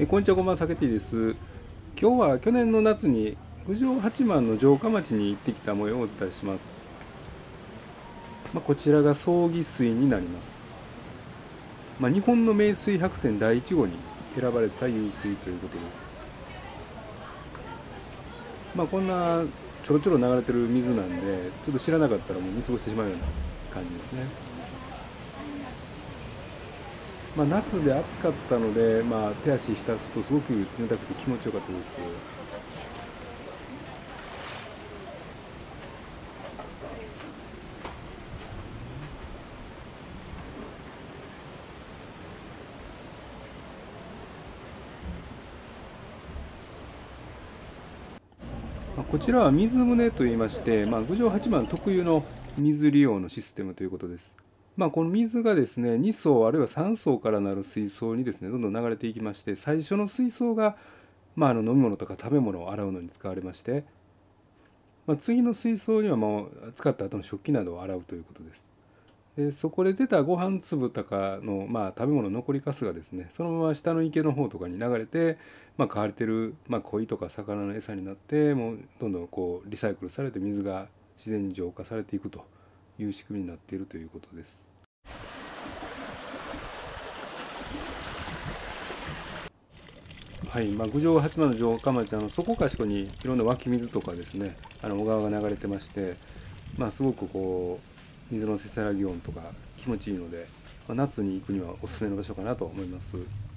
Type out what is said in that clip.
えこんにちはごまさけていです。今日は去年の夏に郡上八幡の城下町に行ってきた模様をお伝えします、まあ、こちらが葬儀水になります、まあ、日本の名水百選第1号に選ばれた湧水ということです。まあこんなちょろちょろ流れてる水なんでちょっと知らなかったらもう見過ごしてしまうような感じですね。まあ、夏で暑かったので、まあ、手足浸すとすごく冷たくて気持ちよかったですけど。こちらは水舟といいまして、まあ、郡上八幡特有の水利用のシステムということです。まあ、この水がですね2層あるいは3層からなる水槽にですねどんどん流れていきまして最初の水槽が、まあ、あの飲み物とか食べ物を洗うのに使われまして、まあ、次の水槽にはもう使った後の食器などを洗うということです。でそこで出たご飯粒とかの、まあ、食べ物残りかすがですねそのまま下の池の方とかに流れて、まあ、飼われてる、まあ、鯉とか魚の餌になってもうどんどんこうリサイクルされて水が自然に浄化されていくという仕組みになっているということです。はい、まあ、郡上八幡の城下町あのそこかしこにいろんな湧き水とかですねあの小川が流れてまして、まあ、すごくこう水のせせらぎ音とか気持ちいいので、まあ、夏に行くにはおすすめの場所かなと思います。